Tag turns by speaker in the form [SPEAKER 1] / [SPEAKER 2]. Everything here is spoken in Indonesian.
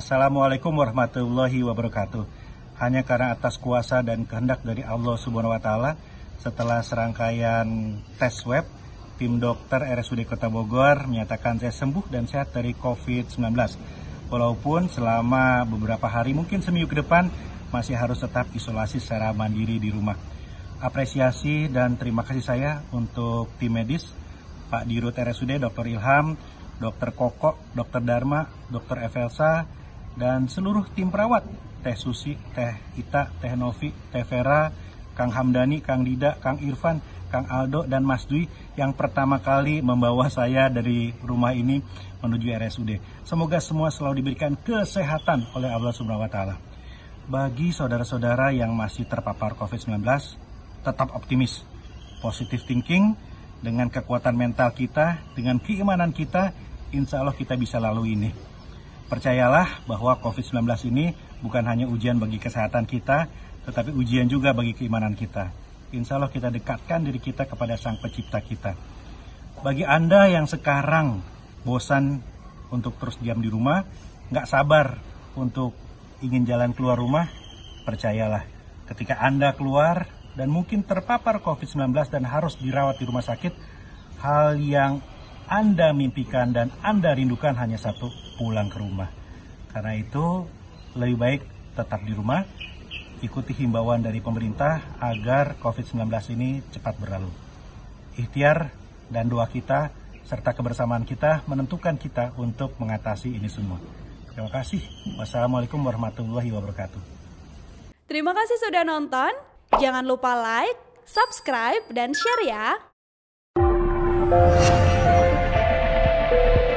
[SPEAKER 1] Assalamualaikum warahmatullahi wabarakatuh. Hanya karena atas kuasa dan kehendak dari Allah Subhanahu wa taala setelah serangkaian tes swab, tim dokter RSUD Kota Bogor menyatakan saya sembuh dan sehat dari COVID-19. Walaupun selama beberapa hari mungkin seminggu ke depan masih harus tetap isolasi secara mandiri di rumah. Apresiasi dan terima kasih saya untuk tim medis Pak Dirut RSUD Dr. Ilham, Dr. Koko, Dr. Dharma, Dr. Evelsa, dan seluruh tim perawat, Teh Susi, Teh Ita, Teh Novi, Teh Vera, Kang Hamdani, Kang Dida, Kang Irfan, Kang Aldo, dan Mas Dwi yang pertama kali membawa saya dari rumah ini menuju RSUD. Semoga semua selalu diberikan kesehatan oleh Allah Subhanahu wa taala. Bagi saudara-saudara yang masih terpapar COVID-19, tetap optimis, positive thinking, dengan kekuatan mental kita, dengan keimanan kita, insya Allah kita bisa lalui ini. Percayalah bahwa COVID-19 ini bukan hanya ujian bagi kesehatan kita, tetapi ujian juga bagi keimanan kita. Insya Allah kita dekatkan diri kita kepada Sang Pencipta kita. Bagi Anda yang sekarang bosan untuk terus diam di rumah, nggak sabar untuk ingin jalan keluar rumah, percayalah ketika Anda keluar dan mungkin terpapar COVID-19 dan harus dirawat di rumah sakit, hal yang Anda mimpikan dan Anda rindukan hanya satu, pulang ke rumah. Karena itu, lebih baik tetap di rumah, ikuti himbauan dari pemerintah agar COVID-19 ini cepat berlalu. Ikhtiar dan doa kita serta kebersamaan kita menentukan kita untuk mengatasi ini semua. Terima kasih. Wassalamualaikum warahmatullahi wabarakatuh.
[SPEAKER 2] Terima kasih sudah nonton. Jangan lupa like, subscribe, dan share ya. Thank you.